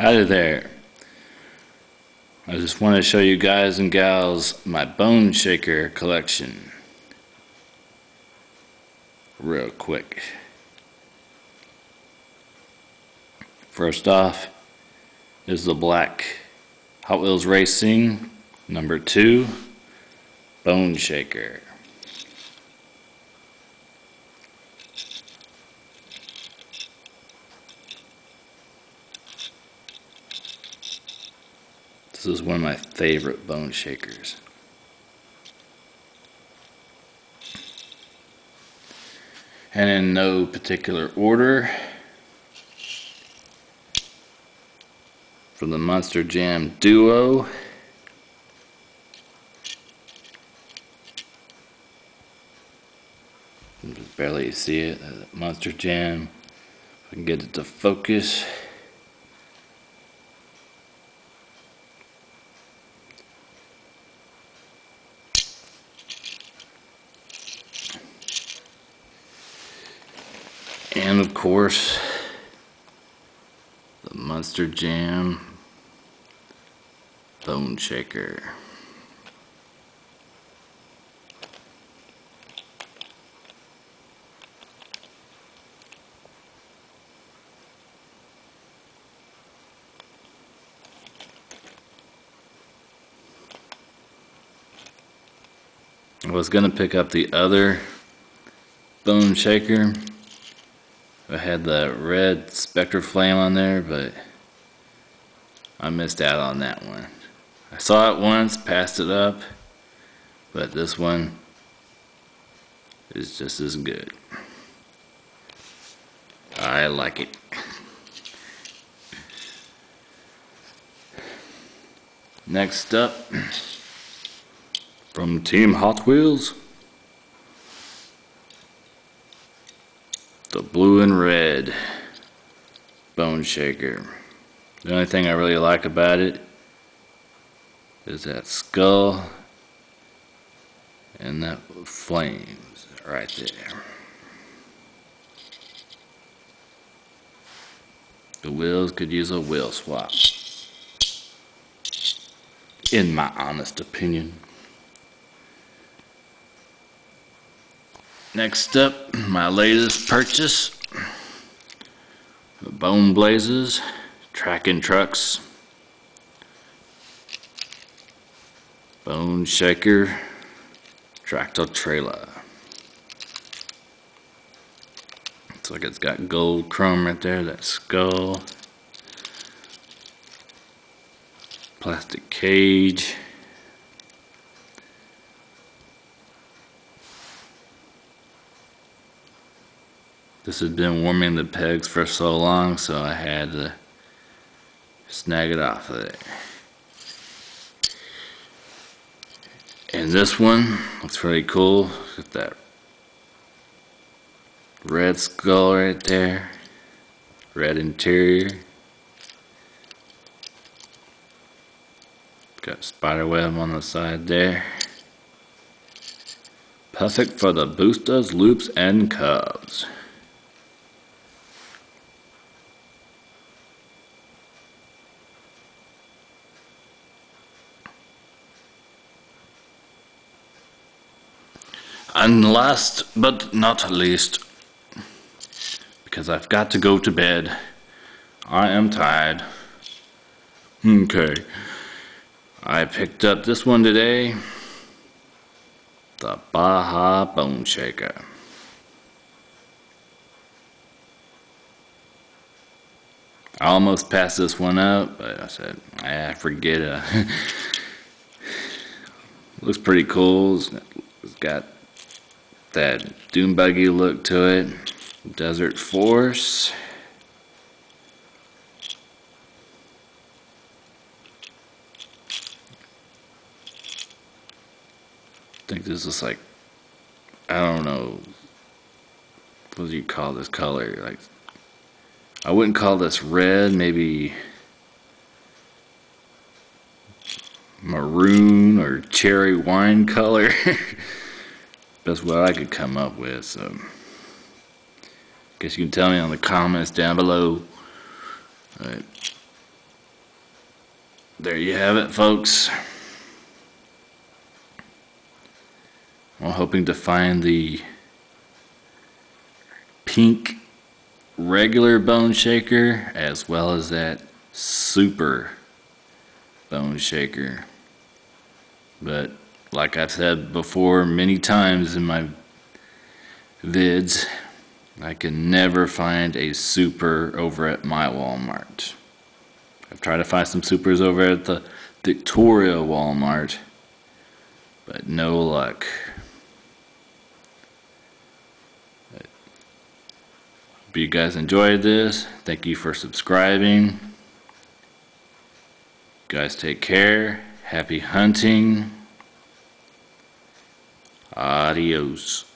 Howdy there. I just want to show you guys and gals my bone shaker collection. Real quick. First off is the black Hot Wheels Racing number two bone shaker. This is one of my favorite bone shakers. And in no particular order, from the Monster Jam Duo, barely see it, uh, Monster Jam, if I can get it to focus. And of course, the Monster Jam Bone Shaker. I was going to pick up the other bone shaker I had the red Spectraflame on there, but I missed out on that one. I saw it once, passed it up, but this one is just as good. I like it. Next up, from Team Hot Wheels. the blue and red bone shaker. The only thing I really like about it is that skull and that flames right there. The wheels could use a wheel swap. In my honest opinion. Next up, my latest purchase, the Bone Blazers, Tracking Trucks, Bone Shaker, Tractor Trailer. Looks like it's got gold chrome right there, that skull. Plastic cage. This had been warming the pegs for so long, so I had to snag it off of there. And this one looks pretty cool. Got that red skull right there. Red interior. Got spider web on the side there. Perfect for the boosters, loops, and cubs. And last but not least, because I've got to go to bed, I am tired. Okay. I picked up this one today, the Baja Bone Shaker. I almost passed this one up, but I said, I forget it. Looks pretty cool. It's got that dune buggy look to it. Desert Force. I think this is like, I don't know, what do you call this color? Like, I wouldn't call this red, maybe maroon or cherry wine color. That's what I could come up with. So, guess you can tell me on the comments down below. Right. there you have it, folks. I'm hoping to find the pink regular bone shaker as well as that super bone shaker. But like I've said before many times in my vids, I can never find a super over at my Walmart. I've tried to find some supers over at the Victoria Walmart, but no luck. Hope you guys enjoyed this. Thank you for subscribing. You guys take care. Happy hunting. Adios.